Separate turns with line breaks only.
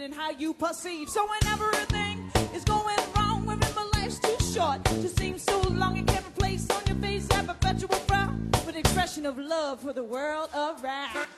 And how you perceive. So when everything is going wrong, remember life's too short to seem so long. It can't replace on your face that perpetual frown with expression of love for the world around.